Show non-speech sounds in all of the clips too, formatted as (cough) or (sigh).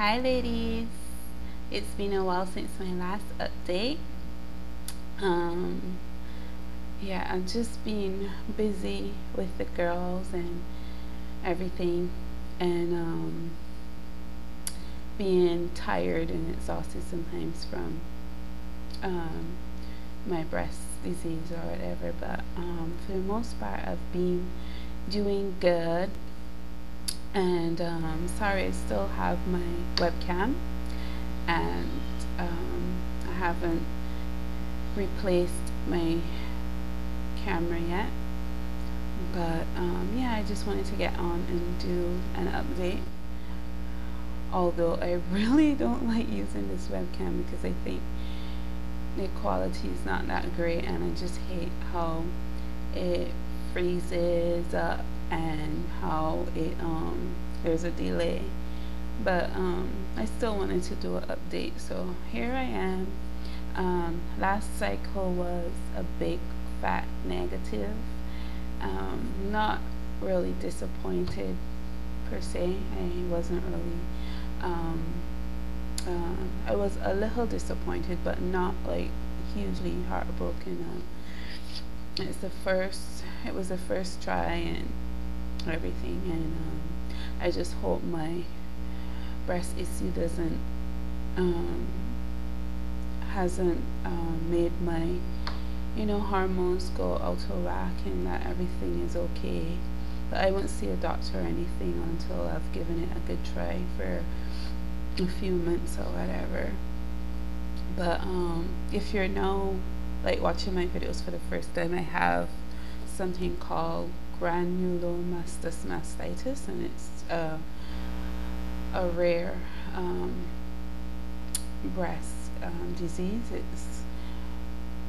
Hi ladies, it's been a while since my last update. Um, yeah, I've just been busy with the girls and everything and um, being tired and exhausted sometimes from um, my breast disease or whatever but um, for the most part I've been doing good and um, sorry I still have my webcam. And um, I haven't replaced my camera yet. But um, yeah I just wanted to get on and do an update. Although I (laughs) really don't like using this webcam because I think the quality is not that great and I just hate how it freezes up and how it um there's a delay. But um I still wanted to do an update so here I am. Um last cycle was a big fat negative. Um not really disappointed per se. I wasn't really um uh, I was a little disappointed but not like hugely heartbroken. Um, it's the first it was the first try and everything and um, I just hope my breast issue doesn't um, hasn't um, made my you know hormones go out of whack and that everything is okay. But I won't see a doctor or anything until I've given it a good try for a few months or whatever. But um, if you're now like watching my videos for the first time I have something called granulomatous mastitis and it's uh, a rare um, breast um, disease. It's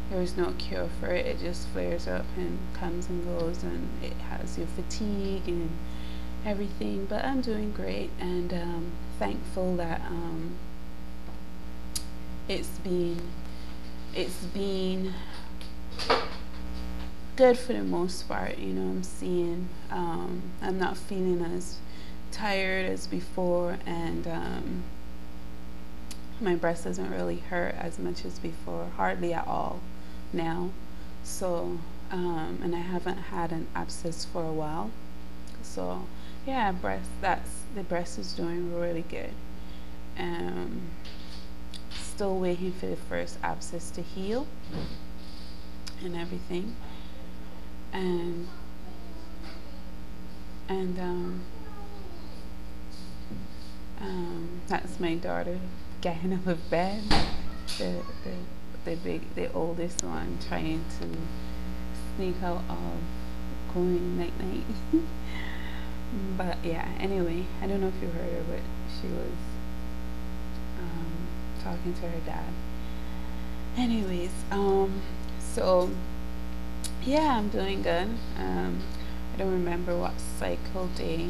there's no cure for it. It just flares up and comes and goes and it has your fatigue and everything. But I'm doing great and um, thankful that um, it's been it's been good for the most part you know I'm seeing um, I'm not feeling as tired as before and um, my breast doesn't really hurt as much as before hardly at all now. So um, and I haven't had an abscess for a while. So yeah breast that's the breast is doing really good. Um, still waiting for the first abscess to heal and everything and and um, um, that's my daughter getting out of bed. The, the, the big the oldest one trying to sneak out of going night night. (laughs) But yeah anyway I don't know if you heard her but she was um, talking to her dad. Anyways um so yeah I'm doing good. Um I don't remember what cycle day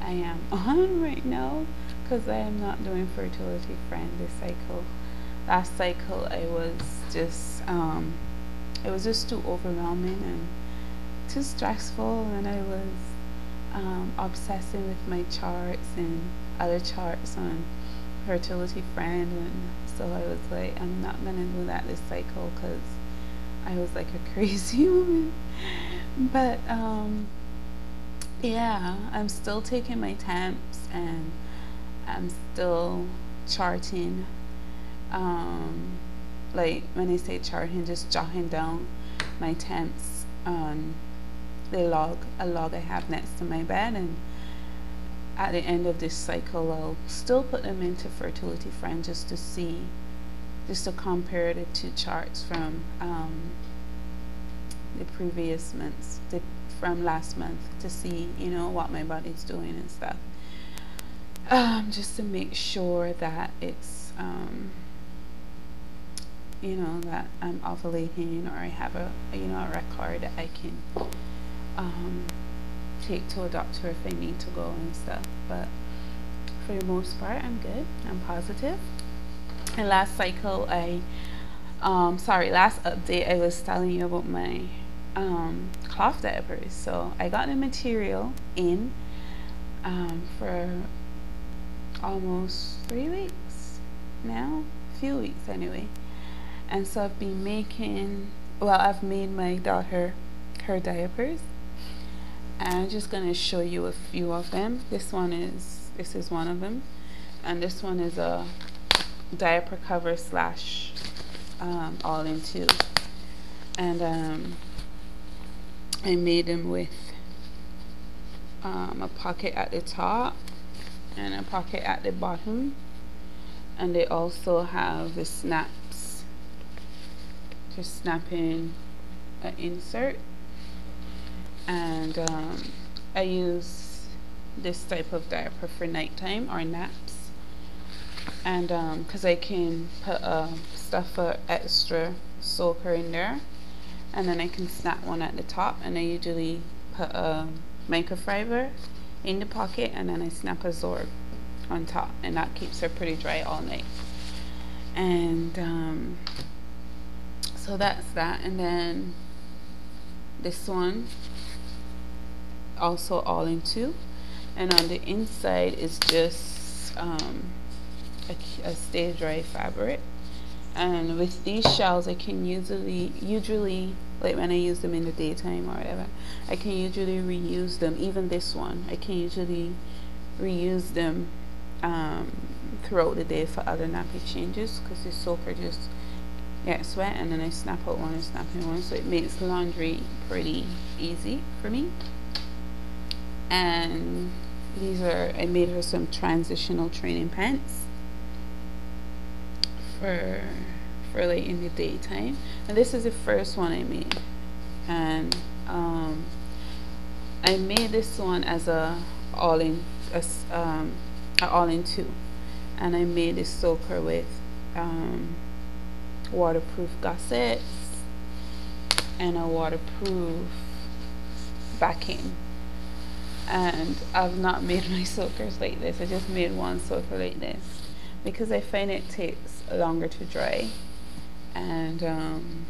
I am (laughs) on right now because I am not doing fertility friend this cycle. Last cycle I was just um it was just too overwhelming and too stressful and I was um, obsessing with my charts and other charts on fertility friend and so I was like I'm not gonna do that this cycle because I was like a (laughs) crazy woman. But um yeah I'm still taking my temps and I'm still charting. Um like when I say charting just jotting down my temps on the log a log I have next to my bed. And at the end of this cycle I'll still put them into fertility friend just to see just to compare the two charts from um, the previous months from last month to see you know what my body's doing and stuff. Um, just to make sure that it's um, you know that I'm ovulating or I have a you know a record that I can um, take to a doctor if I need to go and stuff. But for the most part I'm good. I'm positive and last cycle I um, sorry last update I was telling you about my um, cloth diapers. So I got the material in um, for almost three weeks now a few weeks anyway. And so I've been making well I've made my daughter her diapers. And I'm just going to show you a few of them. This one is this is one of them. And this one is a diaper cover slash um, all in two and um, I made them with um, a pocket at the top and a pocket at the bottom. And they also have the snaps just snapping an insert. And um, I use this type of diaper for nighttime or naps and because um, I can put a stuff for extra soaker in there. And then I can snap one at the top. And I usually put a microfiber in the pocket. And then I snap a Zorb on top. And that keeps her pretty dry all night. And um, so that's that. And then this one also all in two. And on the inside is just um, a, a stay dry fabric. And with these shells I can usually usually like when I use them in the daytime or whatever I can usually reuse them even this one. I can usually reuse them um, throughout the day for other nappy changes because the soaker just gets wet and then I snap out one and snap in one. So it makes laundry pretty easy for me. And these are I made her some transitional training pants for for like in the daytime. And this is the first one I made. And um, I made this one as a all in a, um, all in two. And I made a soaker with um, waterproof gussets and a waterproof backing and I've not (laughs) made my soakers like this. I just made one soaker like this because I find it takes longer to dry and um,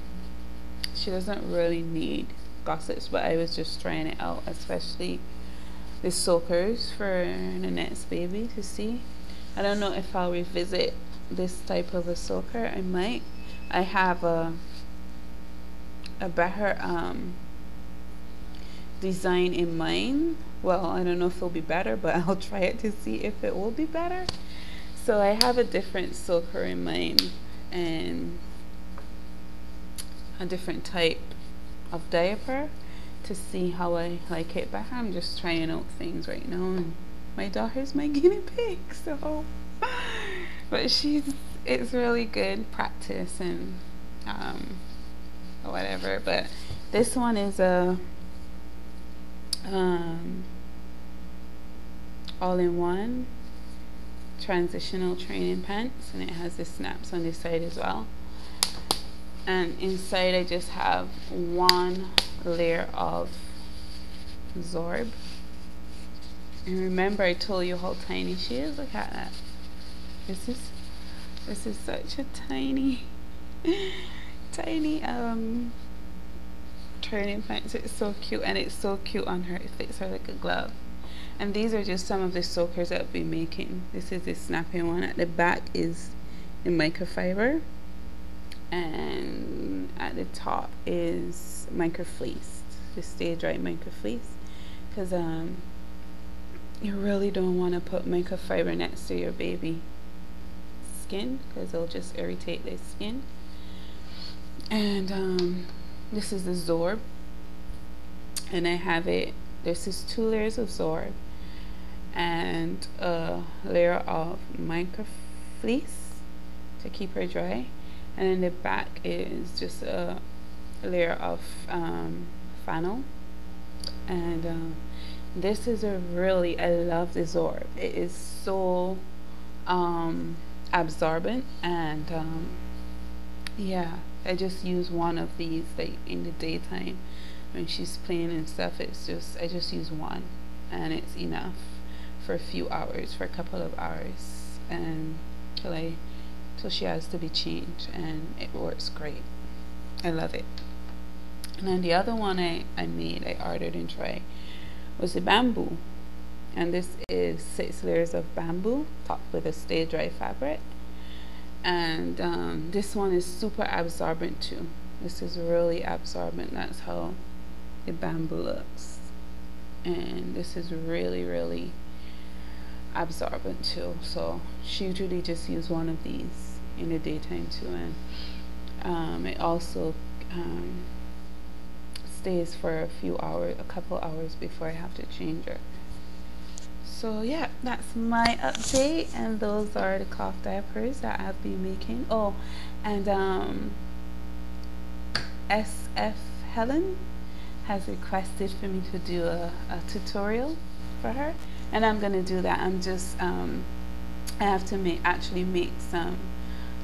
she doesn't really need gussets but I was just trying it out especially the soakers for next baby to see. I don't know if I'll revisit this type of a soaker I might. I have a a better um, design in mind. Well I don't know if it'll be better but (laughs) I'll try it to see if it will be better so I have a different soaker in mind and a different type of diaper to see how I like it but I'm just trying out things right now and my daughter's my guinea pig so. But she's it's really good practice and um, whatever but this one is a um, all-in-one transitional training pants and it has the snaps on this side as well. And inside I just have one layer of Zorb. And remember I told you how tiny she is. Look at that. This is this is such a tiny (laughs) tiny um training pants. It's so cute and it's so cute on her it fits her like a glove and these are just some of the soakers that I'll be making. This is the snapping one. At the back is the microfiber. And at the top is microfleece. The stay dry microfleece. Because um you really don't want to put microfiber next to your baby skin because it'll just irritate their skin. And um, this is the Zorb. And I have it this is two layers of Zorb and a layer of micro fleece to keep her dry. And then the back is just a layer of um, flannel. And um, this is a really I love this Zorb. It is so um, absorbent and um, yeah I just use one of these like in the daytime when she's playing and stuff. It's just I just use one and it's enough for a few hours for a couple of hours and till I till she has to be changed and it works great. I love it. And then the other one I, I made I ordered and tried was the bamboo. And this is six layers of bamboo topped with a stay dry fabric. And um, this one is super absorbent too. This is really absorbent that's how the bamboo looks. And this is really really absorbent too so she usually just use one of these in the daytime too. And um, it also um, stays for a few hours a couple hours before I have to change her. So yeah that's my update. And those are the cloth diapers that I've been making. Oh and um, SF Helen has requested for me to do a, a tutorial for her and I'm gonna do that. I'm just um, I have to make actually make some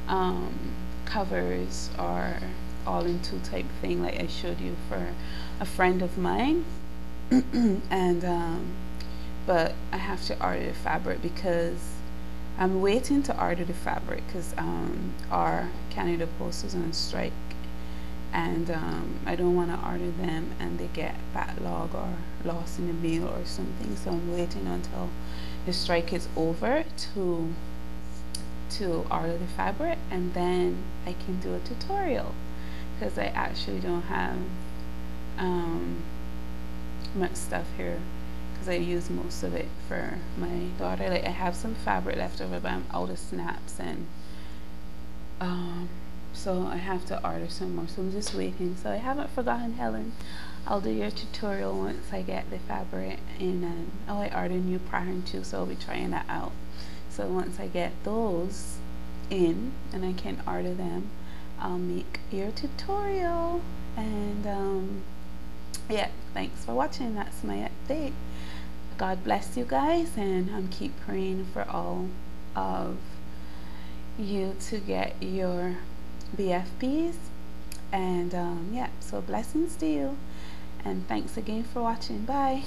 um, covers or all in two type thing like I showed you for a friend of mine. (clears throat) And um, but I have to order the fabric because I'm waiting to order the fabric because um, our Canada Post is on strike and um, I don't want to order them and they get backlog or lost in the mail or something. So I'm waiting until the strike is over to to order the fabric and then I can do a tutorial. Because I actually don't have um, much stuff here because I use most of it for my daughter. Like I have some fabric left over but I'm out of snaps and um, so I have to order some more. So I'm just waiting. So I haven't forgotten Helen. I'll do your tutorial once I get the fabric. And then oh I ordered new pattern too so I'll be trying that out. So once I get those in and I can order them I'll make your tutorial. And um, yeah thanks for watching. That's my update. God bless you guys and I'm keep praying for all of you to get your BFPs and um, yeah so blessings to you. And thanks again for watching. Bye